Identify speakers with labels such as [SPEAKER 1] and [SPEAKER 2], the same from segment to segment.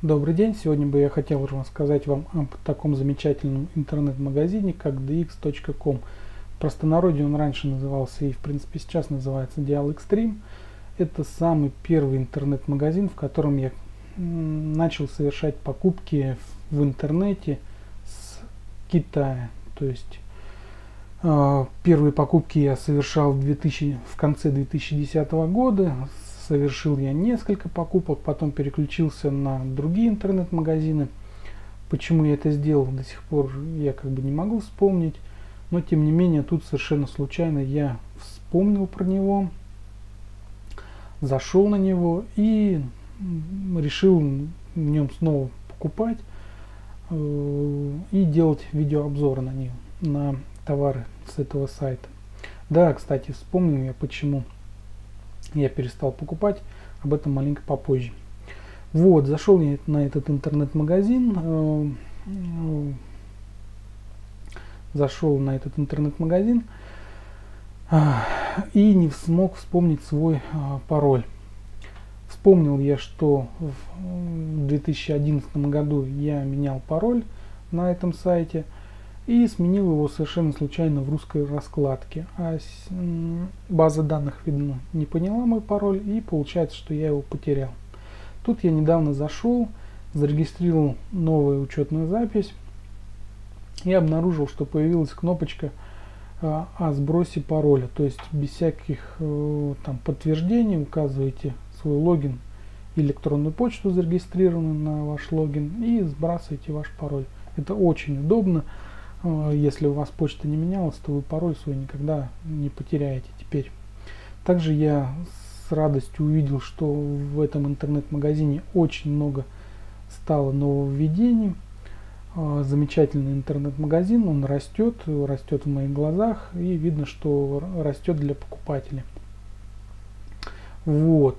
[SPEAKER 1] Добрый день! Сегодня бы я хотел рассказать вам об таком замечательном интернет-магазине, как dx.com. В простонародье он раньше назывался и в принципе сейчас называется Dial Extreme. Это самый первый интернет-магазин, в котором я начал совершать покупки в интернете с Китая. То есть э, первые покупки я совершал в, 2000, в конце 2010 года совершил я несколько покупок, потом переключился на другие интернет-магазины. Почему я это сделал, до сих пор я как бы не могу вспомнить. Но тем не менее, тут совершенно случайно я вспомнил про него, зашел на него и решил в нем снова покупать э, и делать видеообзоры на них, на товары с этого сайта. Да, кстати, вспомнил я почему я перестал покупать, об этом маленько попозже. Вот, зашел я на этот интернет-магазин, э, э, зашел на этот интернет-магазин э, и не смог вспомнить свой пароль. Вспомнил я, что в 2011 году я менял пароль на этом сайте – и сменил его совершенно случайно в русской раскладке. А база данных, видно, не поняла мой пароль и получается, что я его потерял. Тут я недавно зашел, зарегистрировал новую учетную запись и обнаружил, что появилась кнопочка а, о сбросе пароля. То есть без всяких э, там подтверждений указываете свой логин электронную почту зарегистрированную на ваш логин и сбрасываете ваш пароль. Это очень удобно. Э, если у вас почта не менялась, то вы пароль свой никогда не потеряете теперь. Также я с радостью увидел, что в этом интернет-магазине очень много стало нововведений. Э, замечательный интернет-магазин, он растет, растет в моих глазах и видно, что растет для покупателей. Вот.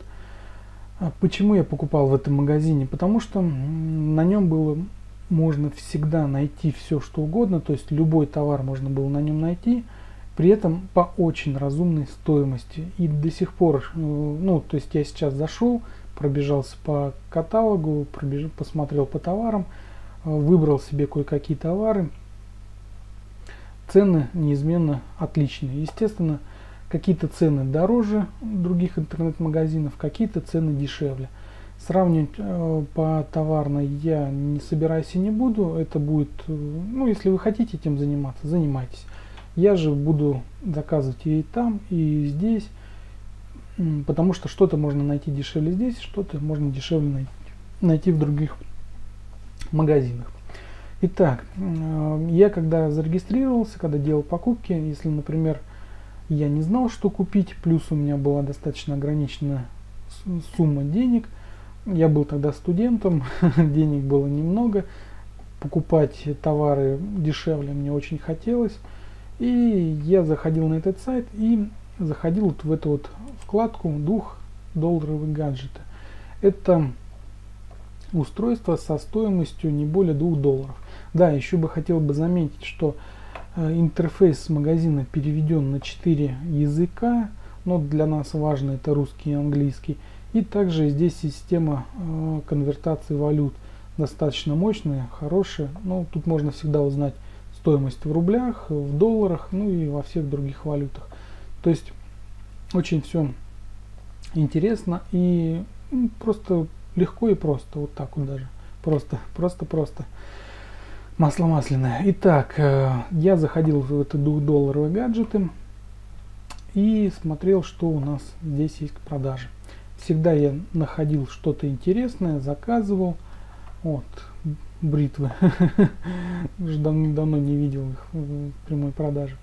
[SPEAKER 1] А почему я покупал в этом магазине? Потому что на нем было можно всегда найти все что угодно, то есть любой товар можно было на нем найти, при этом по очень разумной стоимости. И до сих пор, э, ну, то есть я сейчас зашел, пробежался по каталогу, пробежал, посмотрел по товарам, э, выбрал себе кое-какие товары. Цены неизменно отличные. Естественно, какие-то цены дороже других интернет-магазинов, какие-то цены дешевле. Сравнивать э, по товарной я не собираюсь и не буду. Это будет, э, ну, если вы хотите этим заниматься, занимайтесь. Я же буду заказывать и там, и здесь, потому что что-то можно найти дешевле здесь, что-то можно дешевле найти, найти в других магазинах. Итак, э, я когда зарегистрировался, когда делал покупки, если, например, я не знал, что купить, плюс у меня была достаточно ограниченная сумма денег – я был тогда студентом, денег было немного, покупать товары дешевле мне очень хотелось. И я заходил на этот сайт и заходил вот в эту вот вкладку двухдолларовые гаджеты. Это устройство со стоимостью не более 2 долларов. Да, еще бы хотел бы заметить, что э, интерфейс магазина переведен на 4 языка, но для нас важно это русский и английский. И также здесь система э, конвертации валют достаточно мощная, хорошая. Но тут можно всегда узнать стоимость в рублях, в долларах, ну и во всех других валютах. То есть очень все интересно и ну, просто легко и просто, вот так вот даже. Просто, просто, просто. Масло масляное. Итак, э, я заходил в эти двухдолларовые гаджеты и смотрел, что у нас здесь есть к продаже. Всегда я находил что-то интересное, заказывал. Вот, бритвы. Уже давно-давно не видел их в прямой продаже.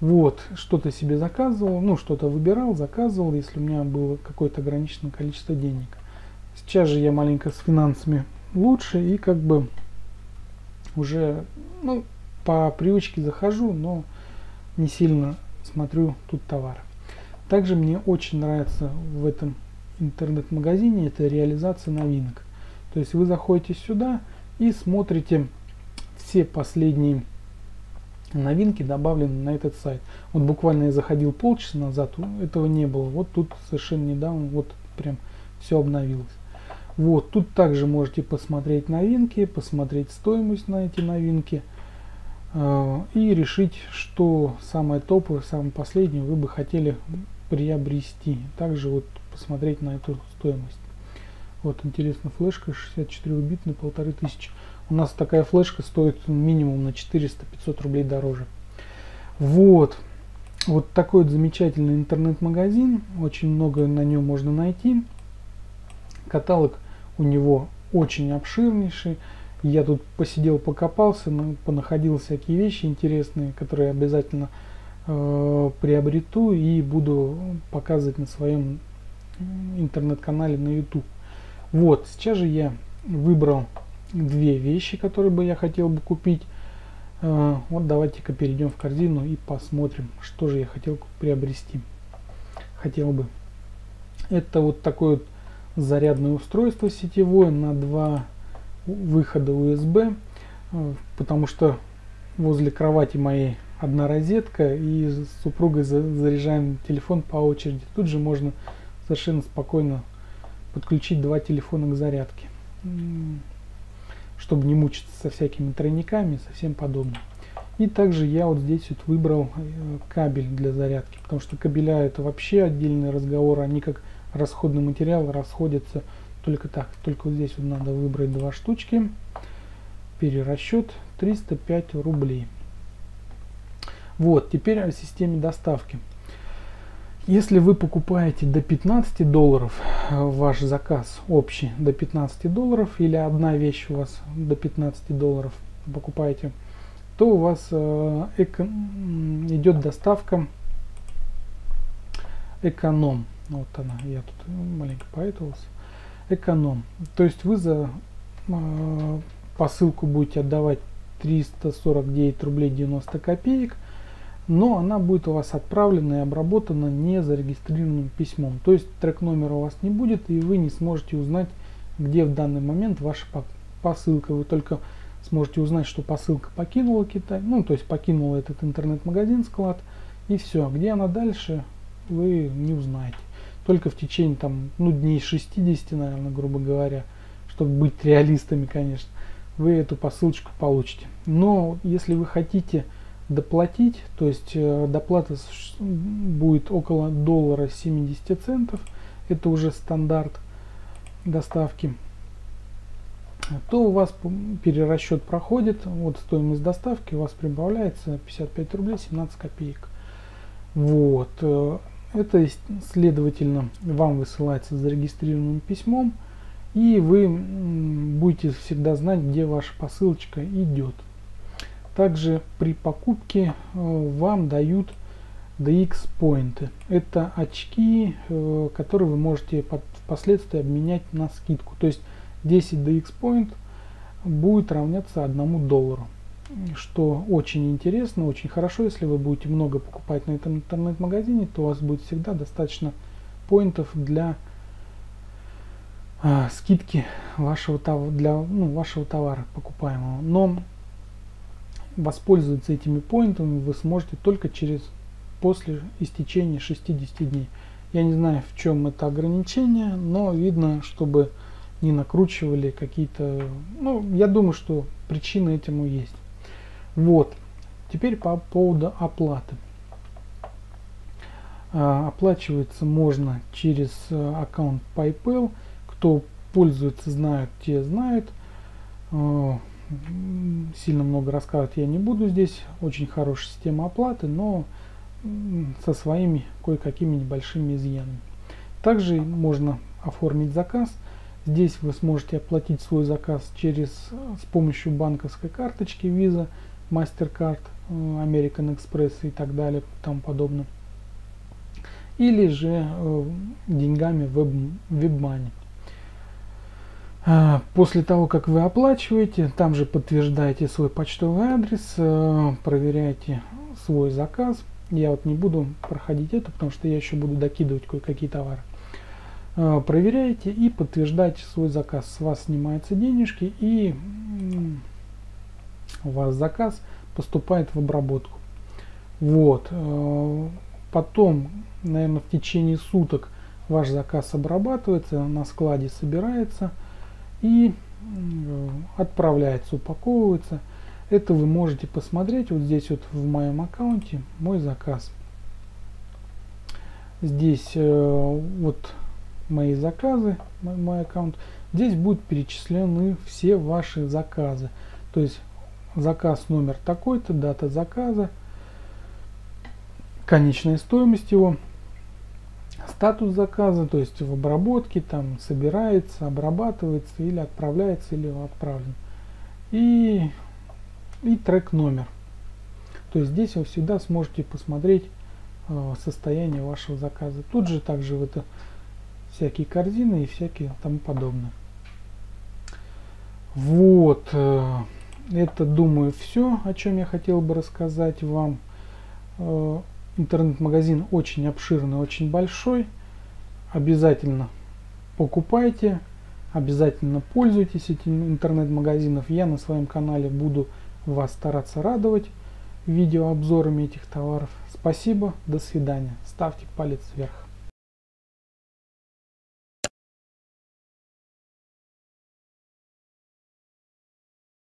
[SPEAKER 1] Вот, что-то себе заказывал, ну, что-то выбирал, заказывал, если у меня было какое-то ограниченное количество денег. Сейчас же я маленько с финансами лучше и как бы уже, ну, по привычке захожу, но не сильно смотрю тут товары. Также мне очень нравится в этом интернет-магазине это реализация новинок. То есть вы заходите сюда и смотрите все последние новинки добавлены на этот сайт. Вот буквально я заходил полчаса назад, этого не было. Вот тут совершенно недавно вот прям все обновилось. Вот, тут также можете посмотреть новинки, посмотреть стоимость на эти новинки э, и решить, что самое топовое, самое последнее вы бы хотели приобрести. Также вот посмотреть на эту стоимость. Вот интересно, флешка 64-битная, полторы тысячи. У нас такая флешка стоит минимум на 400-500 рублей дороже. Вот. Вот такой вот замечательный интернет-магазин. Очень много на нем можно найти. Каталог у него очень обширнейший. Я тут посидел, покопался, понаходил всякие вещи интересные, которые обязательно э, приобрету и буду показывать на своем интернет-канале на YouTube. Вот, сейчас же я выбрал две вещи, которые бы я хотел бы купить. Э, вот давайте-ка перейдем в корзину и посмотрим, что же я хотел приобрести. Хотел бы. Это вот такой вот зарядное устройство сетевое на два выхода USB, э, потому что возле кровати моей одна розетка и с супругой заряжаем телефон по очереди. Тут же можно совершенно спокойно подключить два телефона к зарядке, чтобы не мучиться со всякими тройниками и со всем подобным. И также я вот здесь вот выбрал э, кабель для зарядки, потому что кабеля это вообще отдельный разговор, они как расходный материал расходятся только так. Только вот здесь вот надо выбрать два штучки. Перерасчет 305 рублей. Вот, теперь о системе доставки. Если вы покупаете до 15 долларов э, ваш заказ общий до 15 долларов или одна вещь у вас до 15 долларов покупаете, то у вас э, эко, идет доставка эконом. Вот она, я тут маленько поэтовался. Эконом. То есть вы за э, посылку будете отдавать 349 рублей 90 копеек, но она будет у вас отправлена и обработана не зарегистрированным письмом. То есть трек номера у вас не будет, и вы не сможете узнать, где в данный момент ваша посылка. Вы только сможете узнать, что посылка покинула Китай, ну то есть покинула этот интернет-магазин, склад, и все. Где она дальше, вы не узнаете. Только в течение там, ну, дней 60, наверное, грубо говоря, чтобы быть реалистами, конечно, вы эту посылочку получите. Но если вы хотите доплатить, то есть э, доплата будет около доллара 70 центов, это уже стандарт доставки, то у вас перерасчет проходит, вот стоимость доставки у вас прибавляется 55 рублей 17 копеек. Вот. Э, это, следовательно, вам высылается зарегистрированным письмом, и вы будете всегда знать, где ваша посылочка идет. Также при покупке э, вам дают DX поинты. Это очки, э, которые вы можете впоследствии обменять на скидку. То есть 10 DX point будет равняться 1 доллару. Что очень интересно, очень хорошо, если вы будете много покупать на этом интернет-магазине, то у вас будет всегда достаточно поинтов для а, скидки вашего, для, ну, вашего товара покупаемого. Но воспользоваться этими поинтами вы сможете только через после истечения 60 дней. Я не знаю, в чем это ограничение, но видно, чтобы не накручивали какие-то... Ну, я думаю, что причины этому есть. Вот. Теперь по поводу оплаты. А, оплачивается можно через а, аккаунт PayPal. Кто пользуется, знают, те знают. Сильно много рассказывать я не буду здесь. Очень хорошая система оплаты, но со своими кое-какими небольшими изъянами. Также можно оформить заказ. Здесь вы сможете оплатить свой заказ через с помощью банковской карточки Visa, MasterCard, э, American Express и так далее, тому подобное. Или же э, деньгами WebMoney. А, после того, как вы оплачиваете, там же подтверждаете свой почтовый адрес, э, проверяете свой заказ. Я вот не буду проходить это, потому что я еще буду докидывать кое-какие товары. А, проверяете и подтверждаете свой заказ. С вас снимаются денежки и у вас заказ поступает в обработку. Вот. Э, потом, наверное, в течение суток ваш заказ обрабатывается, на складе собирается – и отправляется, упаковывается. Это вы можете посмотреть вот здесь вот в моем аккаунте мой заказ. Здесь э, вот мои заказы, мой, мой аккаунт. Здесь будут перечислены все ваши заказы. То есть заказ номер такой-то, дата заказа, конечная стоимость его, статус заказа, то есть в обработке, там собирается, обрабатывается или отправляется, или отправлен. И, и трек номер. То есть здесь вы всегда сможете посмотреть э, состояние вашего заказа. Тут же также в это всякие корзины и всякие тому подобное. Вот, э, это, думаю, все, о чем я хотел бы рассказать вам. Э, интернет-магазин очень обширный, очень большой. Обязательно покупайте, обязательно пользуйтесь этим интернет-магазинов. Я на своем канале буду вас стараться радовать видеообзорами этих товаров. Спасибо, до свидания. Ставьте палец вверх.